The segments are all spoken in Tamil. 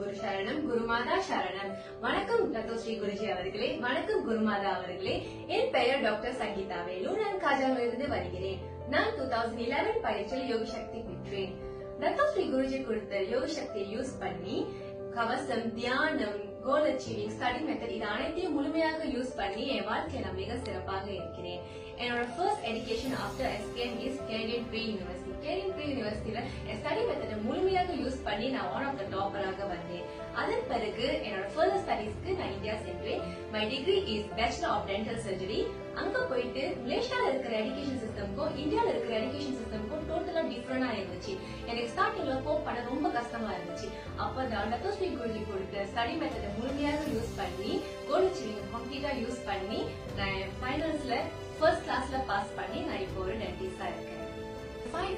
குரு சரணம் குருமாதா சரணம். வணக்கம் ரத்தோ ஸ்ரீ குருஜி அவர்களே வணக்கம் குருமாதா அவர்களே. என் பெயர் டாக்டர் சங்கீதா வேலு. நான் காஜாவிலிருந்து வருகிறேன். நான் டூ தௌசண்ட் இலவன் பயிற்சியில் யோக சக்தி பெற்றேன். ரத்தோ ஸ்ரீ குருஜி கொடுத்த யோக சக்தியை யூஸ் பண்ணி கவசம் தியானம் கோல் அச்சீவிங் ஸ்டடி மெத்தட் இது அனைத்தையும் முழுமையாக யூஸ் பண்ணி என் வாழ்க்கையை நான் மிக சிறப்பாக இருக்கிறேன். என்னோட ஃபர்ஸ்ட் எஜுகேஷன் ஆஃப்டர் எஸ்கேன் கேரியன் ப்ரீ யூனிவர்சிட்டி கேரியன் ப்ரீ யூனிவர்சிட்டியில என் ஸ்டடி மெத்தடை முழுமையாக யூஸ் பண்ணி நான் ஒன் ஆஃப் த டாப்பராக வந்தேன். அதன் பிறகு என்னோட ஃபர்தர் ஸ்டடீஸ்க்கு நான் இந்தியா சென்றேன். My degree is bachelor of dental surgery அங்க போயிட்டு மலேசியால இருக்கிற எஜுகேஷன் சிஸ்டம்க்கும் இந்தியால இருக்கிற எஜுகேஷன் சிஸ்டம்க்கும் டோட்டலா டிஃப்ரெண்டா இருந்துச்சு. எனக்கு ஸ்டார்டிங்ல கோப் பண்ண ரொம்ப கஷ்டமா இருந்துச்சு. அப்பதான் லத்தோஸ்ரீ குருஜி கொடுத்த ஸ்டடி மெத்தடை முழுமையாக யூஸ் பண்ணி கோலிச்சிவிங்க கம்ப்ளீட்டா யூஸ் பண்ணி நான் ஃபைனல்ஸ்ல ஃபர்ஸ்ட் கிளாஸ்ல பாஸ் பண்ணி நான் இப்போ ஒரு டென்டிஸ்டா இருக்கேன்.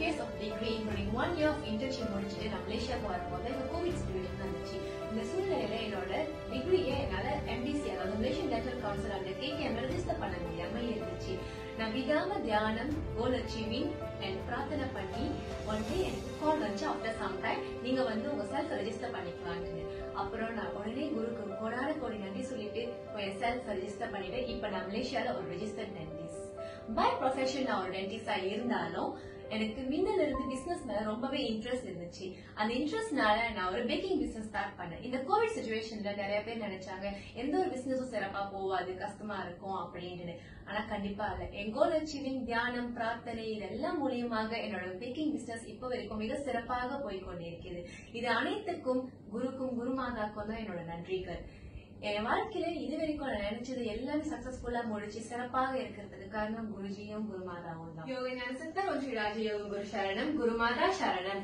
Years of degree including one year of internship முடிச்சுட்டு நான் மலேசியாவுக்கு வரும்போது இந்த கோவிட் சுச்சுவேஷன் வந்துச்சு இந்த சூழ்நிலையில என்னோட டிகிரியை என்னால எம்டிசி அதாவது மலேசியன் டென்டல் கவுன்சில் அந்த கேகேஎம் ரெஜிஸ்டர் பண்ண முடியாம இருந்துச்சு. நான் விடாம தியானம் கோல் அச்சீவிங் அண்ட் பிரார்த்தனை பண்ணி ஒன் டே எனக்கு கால் வந்துச்சு ஆஃப்டர் சம் டைம் நீங்க வந்து உங்க செல்ஃப் ரெஜிஸ்டர் பண்ணிக்கலாம்னு அப்புறம் நான் உடனே குருக்கு கோடான கோடி நன்றி சொல்லிட்டு என் செல்ஃப் ரெஜிஸ்டர் பண்ணிட்டு இப்ப நான் மலேசியால ஒரு ரெஜிஸ்டர் டென்டிஸ்ட் பை ப்ரொஃபஷன் நான் ஒரு டென்டிஸ்டா இருந்தாலும் எனக்கு மின்னல இருந்து பிசினஸ் மேல ரொம்பவே இன்ட்ரெஸ்ட் இருந்துச்சு. அந்த இன்ட்ரெஸ்ட்னால நான் ஒரு பேக்கிங் பிசினஸ் ஸ்டார்ட் பண்ணேன். இந்த கோவிட் சுச்சுவேஷன்ல நிறைய பேர் நினைச்சாங்க எந்த ஒரு பிசினஸும் சிறப்பா போவாது கஷ்டமா இருக்கும் அப்படின்னு ஆனா கண்டிப்பா இல்ல. என் அச்சீவிங் தியானம் பிரார்த்தனை இதெல்லாம் மூலியமாக என்னோட பேக்கிங் பிசினஸ் இப்போ வரைக்கும் மிக சிறப்பாக போய் கொண்டிருக்கிறது இது அனைத்துக்கும் குருக்கும் குருமாதாக்கும் தான் என்னோட நன்றிகள். என் வாழ்க்கையில இது வரைக்கும் நான் நினைச்சது எல்லாமே சக்சஸ்ஃபுல்லா முடிச்சு சிறப்பாக இருக்கிறதுக்கு காரணம் குருஜியும் குருமாதாவும் தான். யோக சித்தர் ஒன்று ராஜயோகம் குரு சரணம் குருமாதா சரணம்.